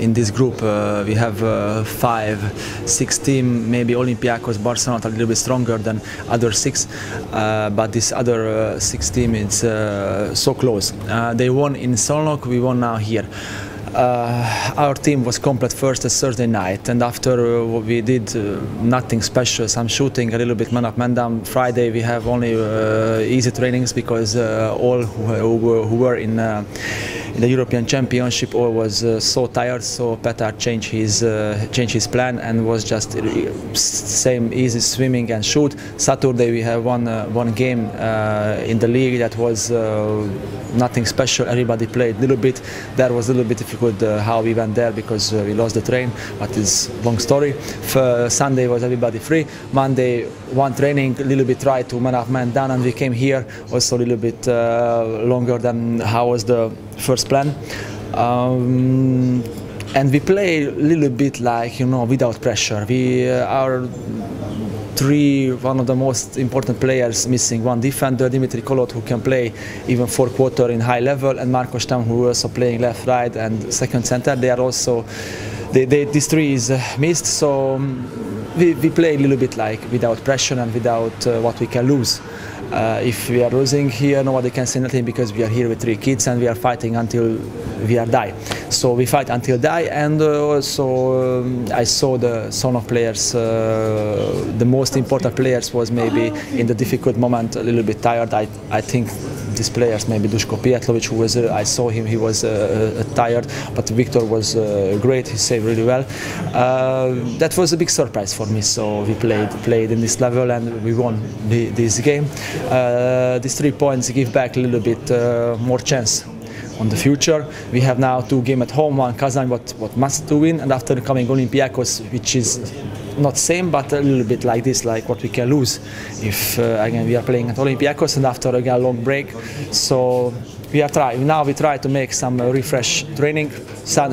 in this group uh, we have uh, five, six team. Maybe Olympiacos, Barcelona a little bit stronger than other six, uh, but this other uh, six team is uh, so close. Uh, they won in Szolnok, we won now here. Uh, our team was complete first as Thursday night, and after uh, we did uh, nothing special, some shooting, a little bit man up, man down. Friday we have only easy trainings because all who, who, who were in. In the European Championship, all was uh, so tired. So Petar changed his uh, changed his plan and was just uh, same easy swimming and shoot. Saturday we have one uh, one game uh, in the league that was uh, nothing special. Everybody played a little bit. That was a little bit difficult how we went there because we lost the train. But it's long story. For Sunday was everybody free. Monday one training, a little bit try to man up man down, and we came here also a little bit longer than how was the first plan. Um, and we play a little bit like you know without pressure. We uh, are three, one of the most important players missing one defender, Dimitri Kholod, who can play even four quarter in high level, and Marko Stamm, who also playing left, right, and second center. They are also, they, they, these three is uh, missed, so um, we, we play a little bit like without pressure and without uh, what we can lose. Uh, if we are losing here, nobody can say nothing because we are here with three kids and we are fighting until we are die. So we fight until die, and uh, um, I saw the son of players. Uh, the most important players was maybe in the difficult moment a little bit tired. I I think these players, maybe Duško Pijetlović, who was uh, I saw him, he was uh, uh, tired, but Victor was uh, great. He saved really well. Uh, that was a big surprise for me. So we played played in this level and we won the, this game. Uh, these three points give back a little bit uh, more chance on the future. We have now two games at home, one Kazan, what, what must to win, and after coming Olympiacos, which is not same, but a little bit like this, like what we can lose if uh, again we are playing at Olympiacos and after again a long break. So we are trying now. We try to make some uh, refresh training.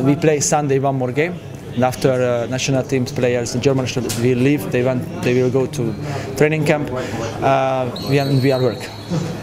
We play Sunday one more game. And after uh, national teams players, the German will leave. They want, they will go to training camp. Uh, we are, we are work.